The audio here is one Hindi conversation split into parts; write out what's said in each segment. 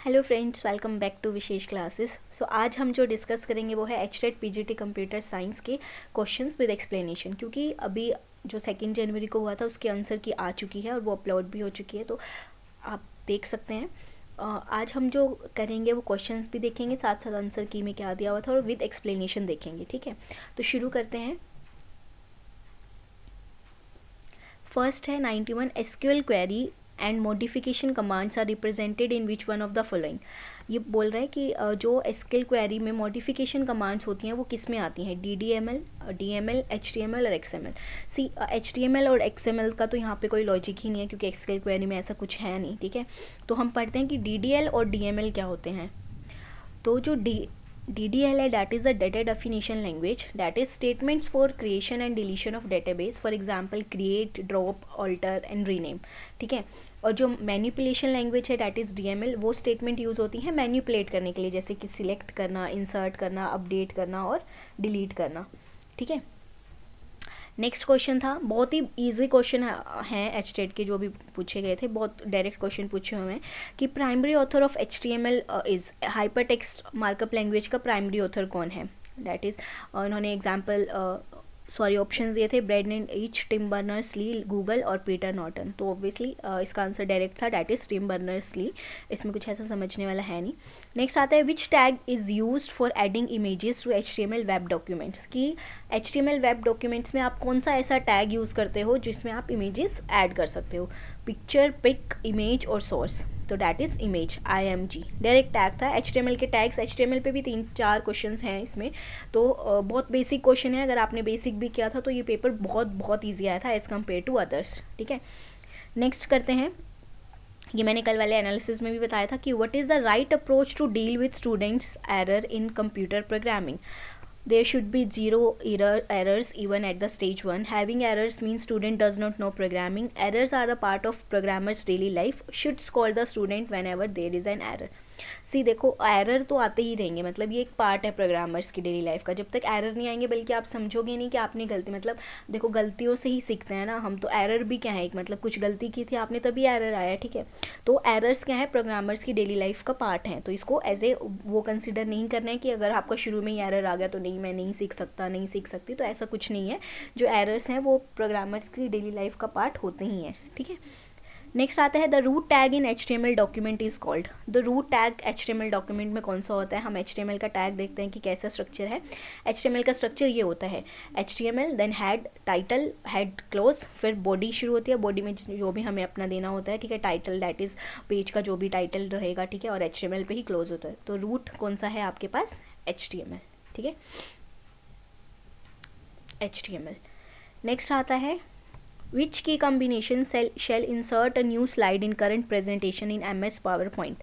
Hello friends welcome back to Vishesh classes so आज हम जो डिस्कस करेंगे वो है H TET P computer science के क्वेश्चंस विद एक्सप्लेनेशन क्योंकि अभी जो सेकेंड जनवरी को हुआ था, उसके आंसर की आ चुकी है और वो अपलोड भी हो चुकी है तो आप देख सकते हैं। आज हम जो करेंगे वो क्वेश्चंस भी देखेंगे साथ साथ आंसर की में क्या दिया हुआ था और विद एक्सप्लेनेशन देखेंगे, ठीक है? तो शुरू करते हैं। फ़र्स्ट है ninety one SQL query and modification commands are represented in which one of the following ये बोल रहा है कि जो एसक्यूएल क्वेरी में मॉडिफिकेशन कमांड्स होती हैं, वो किसमें आती हैं? D D M L D M L H T M L और X M L C H T M L और एक्स एम एल का तो यहाँ पे कोई लॉजिक ही नहीं है, क्योंकि एसक्यूएल क्वेरी में ऐसा कुछ है नहीं, ठीक है? तो हम पढ़ते हैं कि डी डी एल और डी एम एल क्या होते हैं? तो जो D DDLI that is a data definition language that is statements for creation and deletion of database for example create drop alter and rename ठीक है और जो मैन्यूपुलेशन लैंग्वेज है डैट इज़ डी वो स्टेटमेंट यूज़ होती है मैन्यूपुलेट करने के लिए जैसे कि सिलेक्ट करना इंसर्ट करना अपडेट करना और डिलीट करना ठीक है नेक्स्ट क्वेश्चन था, बहुत ही इजी क्वेश्चन हैं एच के जो भी पूछे गए थे, बहुत डायरेक्ट क्वेश्चन पूछे हुए हैं कि primary author of H T M L is hyper text markup language का प्राइमरी ऑथर कौन है? दैट इज़ उन्होंने एग्ज़ाम्पल सॉरी ऑप्शन ये थे Brendan Eich Tim Berners Lee Google और पीटर नॉटन तो ऑब्वियसली इसका आंसर डायरेक्ट था that is Tim Berners Lee इसमें कुछ ऐसा समझने वाला है नहीं. नेक्स्ट आता है which tag is used for adding images to H web documents कि एच वेब डॉक्यूमेंट्स में आप कौन सा ऐसा टैग यूज़ करते हो जिसमें आप इमेजेस ऐड कर सकते हो? पिक्चर पिक इमेज और सोर्स तो that is image I M G direct tag था एच के टैग्स एच पे भी तीन, चार क्वेश्चन हैं इसमें। तो बहुत बेसिक क्वेश्चन है, अगर आपने बेसिक भी किया था तो ये पेपर बहुत बहुत ईजी आया था एज़ कंपेयर टू अदर्स ठीक है? नेक्स्ट करते हैं। ये मैंने कल वाले एनालिसिस में भी बताया था कि what is the right approach to deal with students error in computer programming there should be zero error errors even at the stage 1 having errors means student does not know programming. Errors are a part of programmers daily life. Should scold the student whenever there is an error see देखो एरर तो आते ही रहेंगे। मतलब ये एक पार्ट है प्रोग्रामर्स की डेली लाइफ का। जब तक एरर नहीं आएँगे, बल्कि आप समझोगे नहीं कि आपने गलती मतलब देखो, गलतियों से ही सीखते हैं ना हम तो एरर भी क्या है एक? मतलब कुछ गलती की थी आपने, तभी एरर आया, ठीक है? तो एरर्स क्या है? प्रोग्रामर्स की डेली लाइफ का पार्ट है। तो इसको एज ए वो कंसिडर नहीं करना है कि अगर आपका शुरू में ही एरर आ गया तो नहीं, मैं नहीं सीख सकता, नहीं सीख सकती तो ऐसा कुछ नहीं है। जो एरर्स हैं, वो प्रोग्रामर्स की डेली लाइफ का पार्ट होते ही हैं, ठीक है? नेक्स्ट आता है the root tag in H T M L document is called the root tag H T M L document में कौन सा होता है? हम एच टी एम एल का टैग देखते हैं कि कैसा स्ट्रक्चर है। एच टी एम एल का स्ट्रक्चर ये होता है। H T M L then head title head close फिर बॉडी शुरू होती है। बॉडी में जो भी हमें अपना देना होता है, ठीक है? टाइटल डैट इज़ पेज का जो भी टाइटल रहेगा, ठीक है? और एच टी एम एल पर ही क्लोज होता है। तो रूट कौन सा है आपके पास? एच टी एम एल ठीक है? H T M L next आता है which key combination shall, shall insert a new slide in current presentation in MS PowerPoint?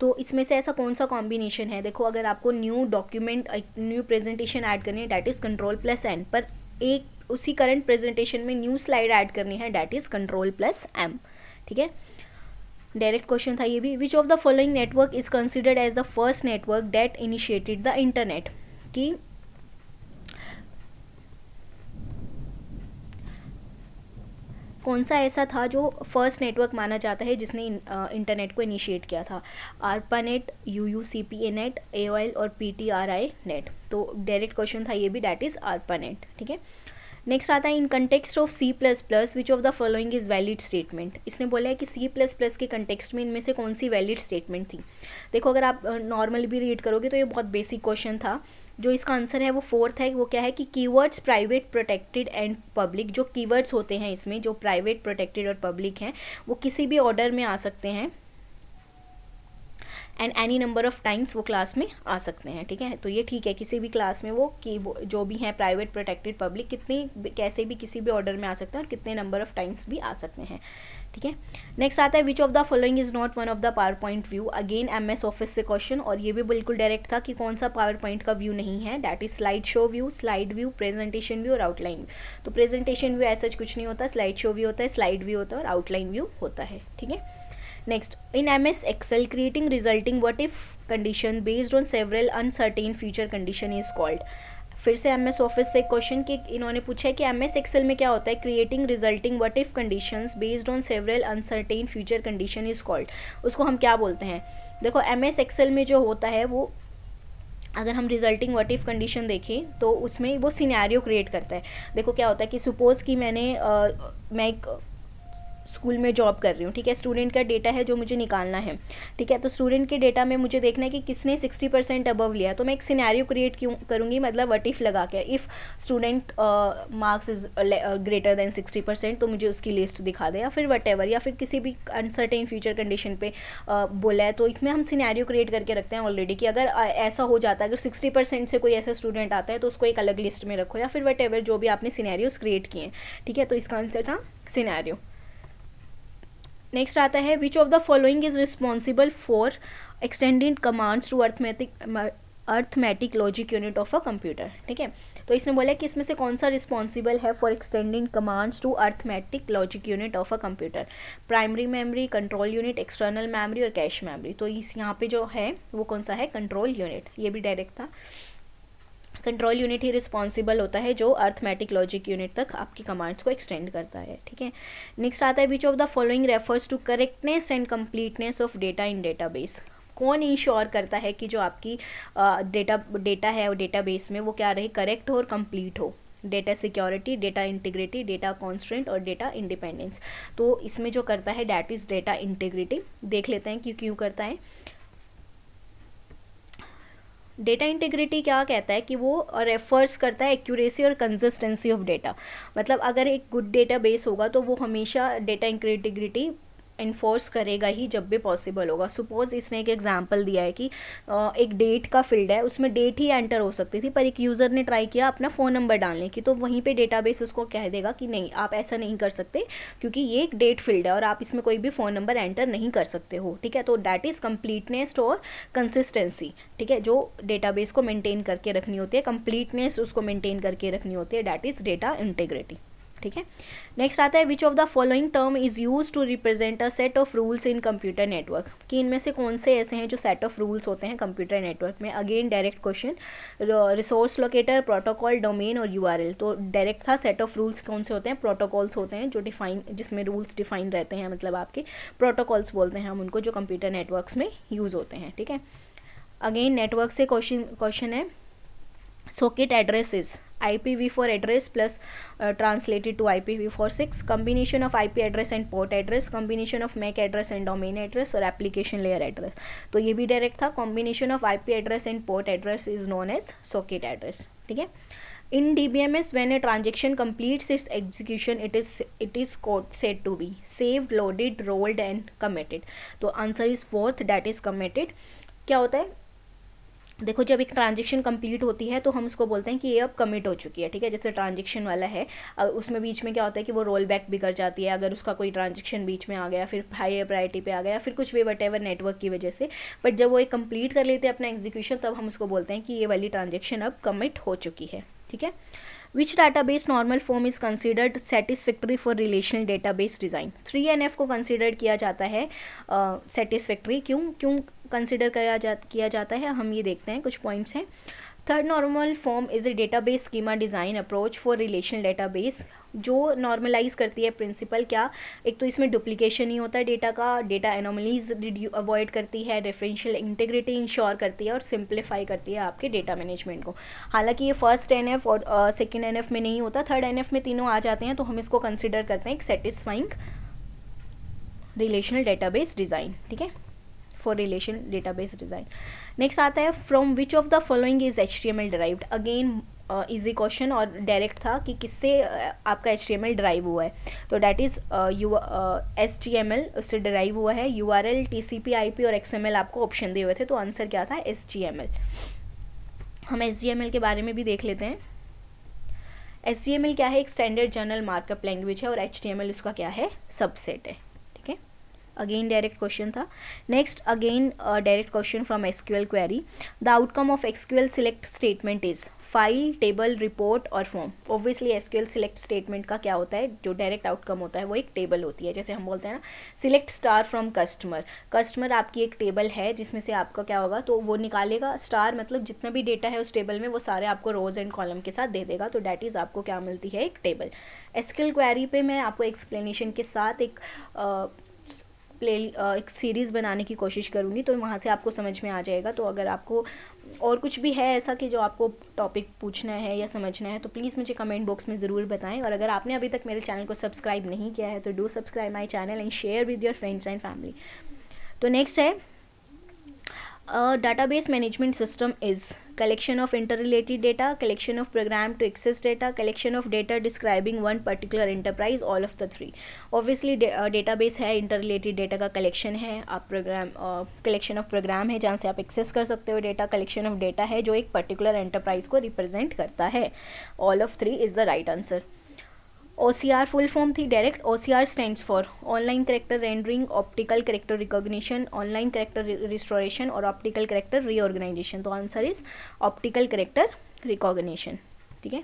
तो इसमें से ऐसा कौन सा कॉम्बिनेशन है? देखो अगर आपको new document new presentation add करनी है that is control plus N पर एक उसी करंट प्रेजेंटेशन में न्यू स्लाइड ऐड करनी है that is control plus M ठीक है? डायरेक्ट क्वेश्चन था ये भी which of the following network is considered as the first network that initiated the internet कि कौन सा ऐसा था जो फ़र्स्ट नेटवर्क माना जाता है, जिसने इंटरनेट को इनिशिएट किया था? ARPA net U U C P A net A और P T R I net तो डायरेक्ट क्वेश्चन था ये भी डैट इज़ आरपा नेट ठीक है? नेक्स्ट आता है in context of C plus plus which of the following is valid statement इसने बोला है कि सी प्लस प्लस के कंटेक्स्ट में इनमें से कौन सी वैलिड स्टेटमेंट थी? देखो, अगर आप नॉर्मली भी रीड करोगे तो ये बहुत बेसिक क्वेश्चन था। जो इसका आंसर है वो फोर्थ है, वो क्या है कि keywords private protected and public जो कीवर्ड्स होते हैं इसमें, जो प्राइवेट प्रोटेक्टेड और पब्लिक हैं, वो किसी भी ऑर्डर में आ सकते हैं। And any number of times वो क्लास में आ सकते हैं, ठीक है? तो ये ठीक है, किसी भी क्लास में वो की जो भी हैं प्राइवेट प्रोटेक्टेड पब्लिक कितनी कैसे भी किसी भी ऑर्डर में आ सकते हैं और कितने नंबर ऑफ़ टाइम्स भी आ सकते हैं, ठीक है? नेक्स्ट आता है which of the following is not one of the power point view again M S office से क्वेश्चन और ये भी बिल्कुल डायरेक्ट था कि कौन सा पावर पॉइंट का व्यू नहीं है that is slide show view slide view presentation view और आउटलाइन व्यू तो प्रेजेंटेशन व्यू ऐसा कुछ नहीं होता स्लाइड शो व्यू होता है स्लाइड व्यू होता है और आउटलाइन व्यू होता है, ठीक है? Next in M S Excel creating resulting what if condition based on several uncertain future condition is called फिर से एम एस ऑफ़िस से क्वेश्चन कि इन्होंने पूछा है कि एम एस एक्सेल में क्या होता है? Creating resulting what if condition based on several uncertain future condition is called उसको हम क्या बोलते हैं? देखो एम एस एक्सेल में जो होता है वो अगर हम रिजल्टिंग वट इफ़ कंडीशन देखें तो उसमें वो सिनेरियो क्रिएट करता है। देखो क्या होता है कि सपोज़ कि मैंने आ, मैं एक स्कूल में जॉब कर रही हूँ ठीक है? स्टूडेंट का डेटा है जो मुझे निकालना है ठीक है? तो स्टूडेंट के डेटा में मुझे देखना है कि किसने सिक्सटी परसेंट अबव लिया तो मैं एक सिनेरियो क्रिएट क्यों करूँगी? मतलब वट इफ़ लगा के if student marks is greater than sixty percent तो मुझे उसकी लिस्ट दिखा दे या फिर वट एवर या फिर किसी भी अनसर्टेन फ्यूचर कंडीशन पे uh, बोला है। तो इसमें हम सिनेरियो क्रिएट करके रखते हैं ऑलरेडी कि अगर ऐसा हो जाता है अगर सिक्सटी परसेंट से कोई ऐसा स्टूडेंट आता है तो उसको एक अलग लिस्ट में रखो या फिर वट जो भी आपने सिनेरियोज क्रिएट किए हैं ठीक है? तो इसका आंसर था सिनेरियो नेक्स्ट आता है which of the following is responsible for extended commands to arithmetic arithmetic logic unit of a computer ठीक है? तो इसने बोला कि इसमें से कौन सा रिस्पॉन्सिबल है for extending commands to arithmetic logic unit of a computer primary memory control unit external memory और कैश मेमोरी तो इस यहाँ पे जो है, वो कौन सा है? कंट्रोल यूनिट ये भी डायरेक्ट था. कंट्रोल यूनिट ही रिस्पॉन्सिबल होता है, जो अर्थमेटिक लॉजिक यूनिट तक आपकी कमांड्स को एक्सटेंड करता है, ठीक है? नेक्स्ट आता है which of the following refers to correctness and completeness of data in database कौन इंश्योर करता है कि जो आपकी डेटा डेटा है वो डेटाबेस में वो क्या रहे? करेक्ट हो और कंप्लीट हो। Data security data integrity data constant और डेटा इंडिपेंडेंस तो इसमें जो करता है डैट इज़ डेटा इंटीग्रिटी देख लेते हैं कि क्यों करता है। डेटा इंटीग्रिटी क्या कहता है कि वो रेफर्स करता है एक्यूरेसी और कंसिस्टेंसी ऑफ़ डेटा मतलब अगर एक गुड डेटा बेस होगा तो वो हमेशा डेटा इंटीग्रिटी इन्फोर्स करेगा ही जब भी पॉसिबल होगा। सपोज़ इसने एक एग्जांपल दिया है कि एक डेट का फ़ील्ड है, उसमें डेट ही एंटर हो सकती थी, पर एक यूज़र ने ट्राई किया, अपना फ़ोन नंबर डालने की तो वहीं पे डेटाबेस उसको कह देगा कि नहीं, आप ऐसा नहीं कर सकते, क्योंकि ये एक डेट फ़ील्ड है और आप इसमें कोई भी फ़ोन नंबर एंटर नहीं कर सकते हो, ठीक है? तो डैट इज़ कम्प्लीटनेस और कंसिस्टेंसी ठीक है? जो डेटाबेस को मेंटेन करके रखनी होती है कम्प्लीटनेस उसको मेंटेन करके रखनी होती है डैट इज़ डेटा इंटीग्रिटी ठीक है? नेक्स्ट आता है which of the following term is use to represent a set of rules in computer network कि इनमें से कौन से ऐसे हैं जो सेट ऑफ़ रूल्स होते हैं कंप्यूटर नेटवर्क में? Again direct question resource locator protocol domain और यूआरएल तो डायरेक्ट था सेट ऑफ़ रूल्स कौन से होते हैं? प्रोटोकॉल्स होते हैं, जो डिफाइन जिसमें रूल्स डिफाइन रहते हैं मतलब आपके प्रोटोकॉल्स बोलते हैं हम उनको, जो कंप्यूटर नेटवर्क्स में यूज़ होते हैं, ठीक है? अगेन नेटवर्क से क्वेश्चन क्वेश्चन है। Socket address is IPv4 address plus uh, translated to IPv4 combination of IP address and port address combination of MAC address and domain address or application layer address तो ये भी डायरेक्ट था combination of IP address and port address is known as socket address ठीक है in dbms when a transaction completes its execution it is it is code said to be saved loaded rolled and committed तो answer is fourth that is committed क्या होता है देखो जब एक ट्रांजेक्शन कंप्लीट होती है तो हम उसको बोलते हैं कि ये अब कमिट हो चुकी है ठीक है? जैसे ट्रांजेक्शन वाला है उसमें बीच में क्या होता है कि वो रोल बैक भी कर जाती है अगर उसका कोई ट्रांजेक्शन बीच में आ गया फिर हाई प्रायरिटी पे आ गया फिर कुछ भी वट नेटवर्क की वजह से। बट जब वो एक कंप्लीट कर लेते हैं अपना एग्जीक्यूशन तब हम उसको बोलते हैं कि ये वाली ट्रांजेक्शन अब कमिट हो चुकी है ठीक है? Which data base normal form is considered satisfactory for relational data base design three N F को कंसिडर किया जाता है सेटिस्फैक्ट्री uh, क्यों? क्यों? कंसिडर किया जा, किया जाता है। हम ये देखते हैं, कुछ पॉइंट्स हैं। Third normal form is a database schema design approach for relation database जो नॉर्मलाइज करती है प्रिंसिपल क्या। एक तो इसमें डुप्लीकेशन ही होता है डेटा का डेटा एनोमलीज अवॉइड करती है डिफरेंशियल इंटीग्रिटी इंश्योर करती है और सिंप्लीफाई करती है आपके डेटा मैनेजमेंट को। हालाँकि ये फ़र्स्ट एन एफ़ और सेकेंड एन एफ़ में नहीं होता। थर्ड एन एफ़ में तीनों आ जाते हैं तो हम इसको कंसिडर करते हैं एक सेटिस्फाइंग रिलेशनल डेटाबेस डिज़ाइन ठीक है? For relation database design next आता है from which of the following is H T M L derived again easy question और डायरेक्ट था कि किससे uh, आपका H T M L derive हुआ है। तो that is U S T M L उससे ड्राइव हुआ है। U R L T C P I P और एक्स एम एल आपको ऑप्शन दिए हुए थे। तो आंसर क्या था? एस टी एम एल हम एस जी एम एल के बारे में भी देख लेते हैं। एस जी एम एल क्या है? एक स्टैंडर्ड जर्नल मार्कअप लैंग्वेज है और एच टी एम एल उसका क्या है? सबसेट है। अगेन डायरेक्ट क्वेश्चन था next again direct question from SQL query the outcome of SQL select statement is file table report और form obviously SQL select statement का क्या होता है? जो डायरेक्ट आउटकम होता है वो एक टेबल होती है। जैसे हम बोलते हैं ना select star from customer customer आपकी एक टेबल है जिसमें से आपका क्या होगा? तो वो निकालेगा। स्टार मतलब जितना भी डेटा है उस टेबल में वो सारे आपको रोज एंड कॉलम के साथ दे देगा। तो डैट इज़ आपको क्या मिलती है? एक टेबल एसक्यूएल क्वेरी पे मैं आपको एक्सप्लेनेशन के साथ एक uh, प्ले एक सीरीज़ बनाने की कोशिश करूँगी तो वहाँ से आपको समझ में आ जाएगा। तो अगर आपको और कुछ भी है ऐसा कि जो आपको टॉपिक पूछना है या समझना है तो प्लीज़ मुझे कमेंट बॉक्स में ज़रूर बताएँ। और अगर आपने अभी तक मेरे चैनल को सब्सक्राइब नहीं किया है तो do subscribe my channel and share with your friends and family तो नेक्स्ट है A database management system is collection of interrelated data, collection of program to access data, collection of data describing one particular enterprise, all of the three. Obviously database है interrelated data का collection है आप program collection of program है जहाँ से आप access कर सकते हो data collection of data है जो एक particular enterprise को represent करता है all of three is the right answer. O C R full form थी direct O C R stand for online character rendering optical character recognition online character restoration और ऑप्टिकल करेक्टर रीऑर्गेनाइजेशन तो answer is optical character recognition ठीक है?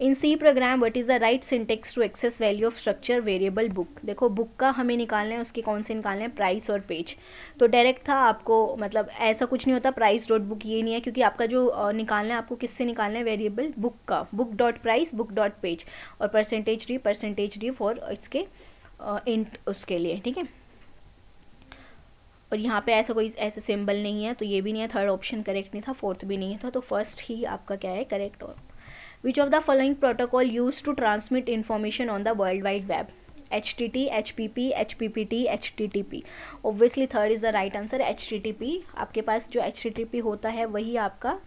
In C program what is the right syntax to access value of structure variable book देखो बुक का हमें निकालना है, उसके कौन से निकालना है? प्राइस और पेज तो डायरेक्ट था आपको मतलब ऐसा कुछ नहीं होता प्राइस डॉट बुक ये नहीं है, क्योंकि आपका जो निकालना है, आपको किससे निकालना है? वेरिएबल बुक का. Book dot price book dot page और percentage D percentage D for इसके इंट उसके लिए, ठीक है? और यहाँ पे ऐसा कोई ऐसे सिंबल नहीं है तो ये भी नहीं है थर्ड ऑप्शन करेक्ट नहीं था फोर्थ भी नहीं था तो फ़र्स्ट ही आपका क्या है करेक्ट और Which of the following protocol used to transmit information on the World Wide Web? HTT, HPP, HPPT, HTTP. Obviously third is the right answer HTTP. आपके पास जो HTTP होता है वही आपका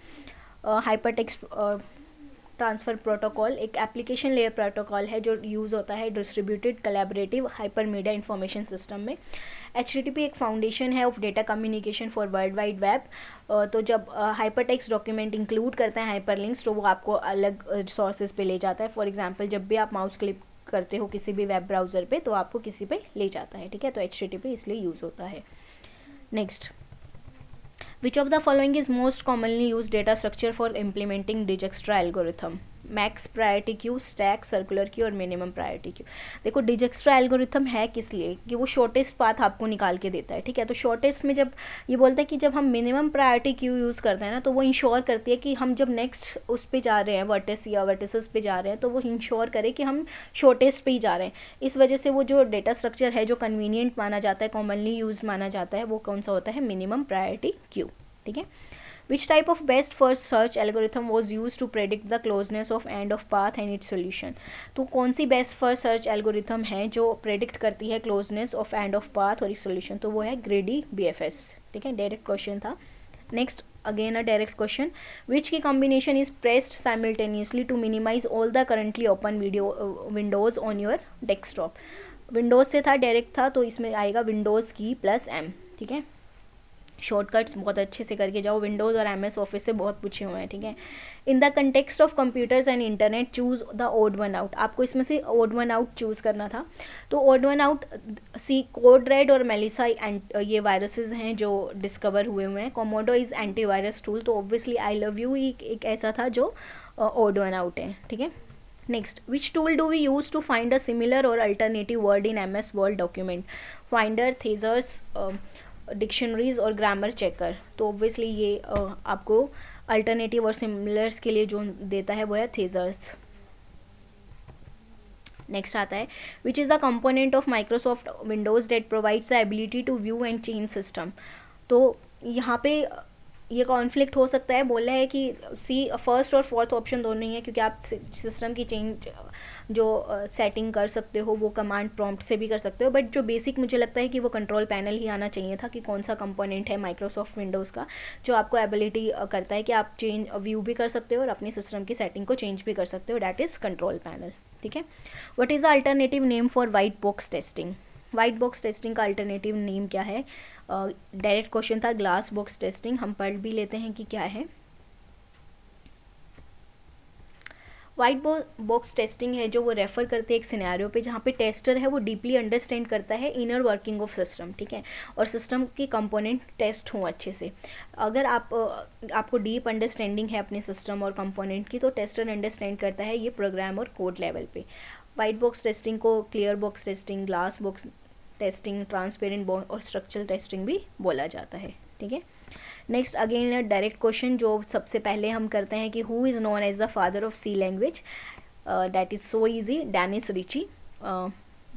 हाइपरटेक्स्ट ट्रांसफ़र प्रोटोकॉल एक एप्लीकेशन लेयर प्रोटोकॉल है जो यूज़ होता है distributed collaborative hyper media information system में एच एक फाउंडेशन है of data communication for world wide web तो जब हाइपर टेक्स डॉक्यूमेंट इंक्लूड करते हैं हाइपर लिंक्स तो वो आपको अलग सोर्सेज पे ले जाता है। फॉर एग्जांपल जब भी आप माउस क्लिक करते हो किसी भी वेब ब्राउज़र पे तो आपको किसी पे ले जाता है, ठीक है? तो एच इसलिए यूज़ होता है। Next Which of the following is most commonly used data structure for implementing Dijkstra algorithm? Max priority queue stack circular queue और मिनिमम प्रायोरिटी क्यू देखो डिजेक्स्ट्रा एल्गोरिथम है किस लिए? कि वो शॉर्टेस्ट पाथ आपको निकाल के देता है, ठीक है? तो शॉर्टेस्ट में जब, ये बोलता है कि जब हम मिनिमम प्रायोरिटी क्यू यूज़ करते हैं ना तो वो इंश्योर करती है कि हम जब नेक्स्ट उस पर जा रहे हैं वर्टिस या वर्टिस पे जा रहे हैं तो वो इंश्योर करे कि हम शॉर्टेस्ट पे ही जा रहे हैं। इस वजह से वो जो डेटा स्ट्रक्चर है, जो कन्वीनियंट माना जाता है कॉमनली यूज़ माना जाता है, वो कौन सा होता है? मिनिमम प्रायोरिटी क्यू ठीक है? Which type of best first search algorithm was used to predict the closeness of end of path and its solution? तो कौन सी बेस्ट फ़र्स्ट सर्च एल्गोरिथम है जो प्रेडिक्ट करती है closeness of end of path और इस सोल्यूशन तो वो है ग्रेडी बी ठीक है डायरेक्ट क्वेश्चन था next again a direct question which key combination is pressed simultaneously to minimize all the currently open video uh, windows on your desktop Windows से था डायरेक्ट था तो इसमें आएगा विंडोज़ की प्लस एम ठीक है शॉर्टकट्स बहुत अच्छे से करके जाओ। विंडोज़ और एम एस ऑफ़िस से बहुत पूछे हुए हैं, ठीक है? In the context of computers and internet choose the odd one out आपको इसमें से ओड वन आउट चूज़ करना था। तो odd one out C code red और मेलिसा ये वायरसेस हैं जो डिस्कवर हुए हुए हैं। कोमोडो इज़ एंटीवायरस टूल तो ऑब्वियसली आई लव यू एक ऐसा था जो ओड वन आउट है, ठीक है? Next which tool do we use to find a similar और alternative word in M S word document finder thesaurus dictionaries और ग्रामर चेकर। तो ऑब्वियसली ये आपको अल्टरनेटिव और सिमिलर्स के लिए जो देता है वो है थेजर्स नेक्स्ट आता है which is the component of Microsoft Windows that provides the ability to view and change system तो यहाँ पे ये कॉन्फ्लिक्ट हो सकता है, बोला है कि सी फ़र्स्ट और फोर्थ ऑप्शन दोनों ही है, क्योंकि आप सिस्टम की चेंज जो सेटिंग कर सकते हो, वो कमांड प्रॉम्प्ट से भी कर सकते हो बट जो बेसिक मुझे लगता है कि वो कंट्रोल पैनल ही आना चाहिए था कि कौन सा कंपोनेंट है माइक्रोसॉफ्ट विंडोज़ का, जो आपको एबिलिटी करता है कि आप चेंज व्यू भी कर सकते हो और अपने सिस्टम की सेटिंग को चेंज भी कर सकते हो डैट इज़ कंट्रोल पैनल ठीक है? What is alternative name for white box testing white box testing का अल्टरनेटिव नेम क्या है? डायरेक्ट क्वेश्चन था ग्लास बॉक्स टेस्टिंग हम पढ़ भी लेते हैं कि क्या है। वाइट बॉक्स टेस्टिंग है जो वो रेफ़र करते हैं एक सिनेरियो पे जहाँ पे टेस्टर है, वो डीपली अंडरस्टैंड करता है इनर वर्किंग ऑफ़ सिस्टम ठीक है? और सिस्टम के कंपोनेंट टेस्ट हों अच्छे से। अगर आप आपको डीप अंडरस्टैंडिंग है अपने सिस्टम और कंपोनेंट की तो टेस्टर अंडरस्टैंड करता है ये प्रोग्राम और कोड लेवल पे। वाइट बॉक्स टेस्टिंग को clear box testing glass box testing transparent और स्ट्रक्चरल टेस्टिंग भी बोला जाता है, ठीक है? नेक्स्ट अगेन डायरेक्ट क्वेश्चन जो सबसे पहले हम करते हैं कि who is known as the father of C language that is so easy Dennis Ritchie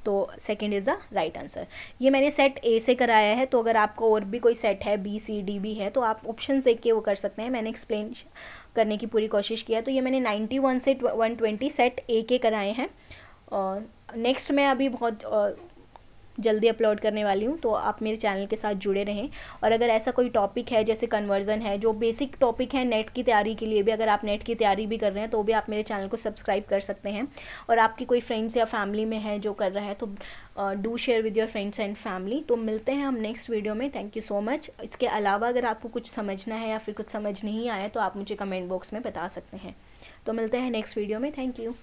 तो second is the right answer ये मैंने सेट ए से कराया है तो अगर आपको और भी कोई सेट है बी सी डी भी है तो आप ऑप्शन देख के वो कर सकते हैं। मैंने एक्सप्लेन करने की पूरी कोशिश किया तो ये मैंने नाइन्टी वन से वन ट्वेंटी सेट ए के कराए हैं। और नेक्स्ट मैं अभी बहुत जल्दी अपलोड करने वाली हूँ तो आप मेरे चैनल के साथ जुड़े रहें। और अगर ऐसा कोई टॉपिक है, जैसे कन्वर्जन है, जो बेसिक टॉपिक है नेट की तैयारी के लिए भी, अगर आप नेट की तैयारी भी कर रहे हैं तो भी आप मेरे चैनल को सब्सक्राइब कर सकते हैं। और आपकी कोई फ्रेंड्स या फैमिली में है, जो कर रहा है तो do share with your friends and family तो मिलते हैं हम नेक्स्ट वीडियो में। थैंक यू सो मच इसके अलावा अगर आपको कुछ समझना है या फिर कुछ समझ नहीं आया तो आप मुझे कमेंट बॉक्स में बता सकते हैं। तो मिलते हैं नेक्स्ट वीडियो में। Thank you